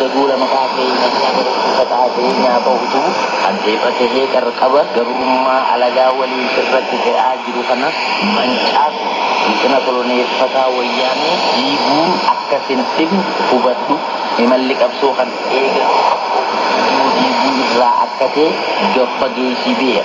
mirga duula maqaa keenyaa barumsa taatee nyaata utuu addeeffatee qarqaba gabrummaa alagaa waliin sirratti fe'aa jiru kana mancaasu dhiqina koloneeffataa wayyaanee diiguun akka sintin hubadhu imalli qabsoo kan eega diiguu irraa akka ta'e gaffa geessii beera.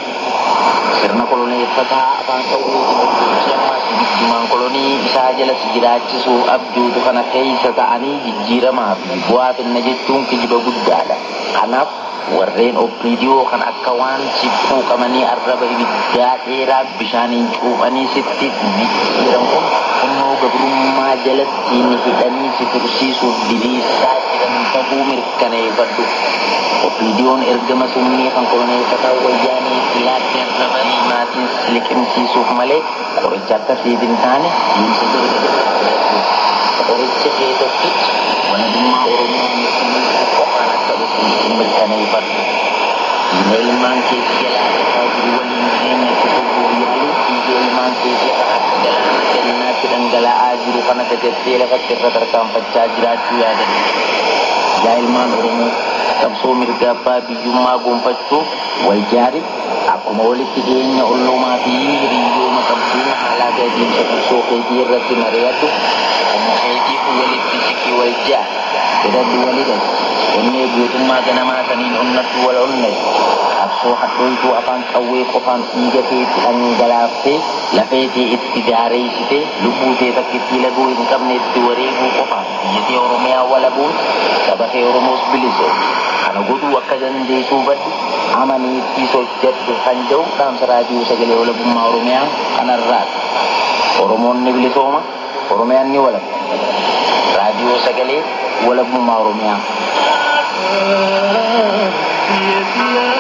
Sirna koloneeffataa afaan qawweetiin hordofii ammaas biyyimaan kolonii isaa jalatti jiraachisuu abjuutu kana keessa ta'anii jijjiiramaa fi bu'aa finna jechuun kijiba guddaadha. Kanaaf warreen obbidiyoo kan akka waan sibbuu qabanii arraba ibiddaa dheeraa bishaaniin cuuphanii sitti jijjiiran kun humnoo gabrummaa jalatti ni hidhanii si tursiisuuf diriirsaa jiran ta'uu mirkaneeffadhu. Opiidiyoon ergama summii kan koloneeffataa wayyaanii ilaatti arrabanii maatiin liqimsiisuuf malee qoricha akkasiif hin taane darbe qoricha kee tokkichi walabummaa Oromoo mirkaneessuu qofaan akka dhufu mirkaneeffadhu. Diina ilmaan keetii jalaa dhaqaa jiru waliin jireenya itti fufuuf yaalu dhiiga ilmaan kan akka galaana gannaatti dhangala'aa jiru kana dagattee lafatti irra tarkaanfachaa jiraachuu yaadatu. Yaa ilmaan Oromoo qabsoo mirga abbaa biyyummaa gonfachuuf wal jaari akkuma walitti dhiyeenya olloomaa fi hiriyyooma qabduun haalaa gadiinsa qabsoo keetii irratti mari'atu humna keetiif walitti siqii wal jaari fedhadhu walidha. Onnee guutummaa ganamaa saniin onnattu wal onnatu qabsoo hadhoytuu afaan qawwee qofaan dhiiga keetti dhangalaaftee lafeetee itti daareessite lubbuu tee takkitti laguu hin qabne itti wareeguu qofaan biyyatee oromiyaa walabuun saba kee oromoos bilise kana godhuu akka dandeessuu baddu amaniitti sochadhu kan jedhu dhaamsa raadiyoo sagalee walabummaa oromiyaa kanarraati oromoon ni bilisooma oromiyaan ni walabu raadiyoo sagalee walabummaa oromiyaa. Yes, yes.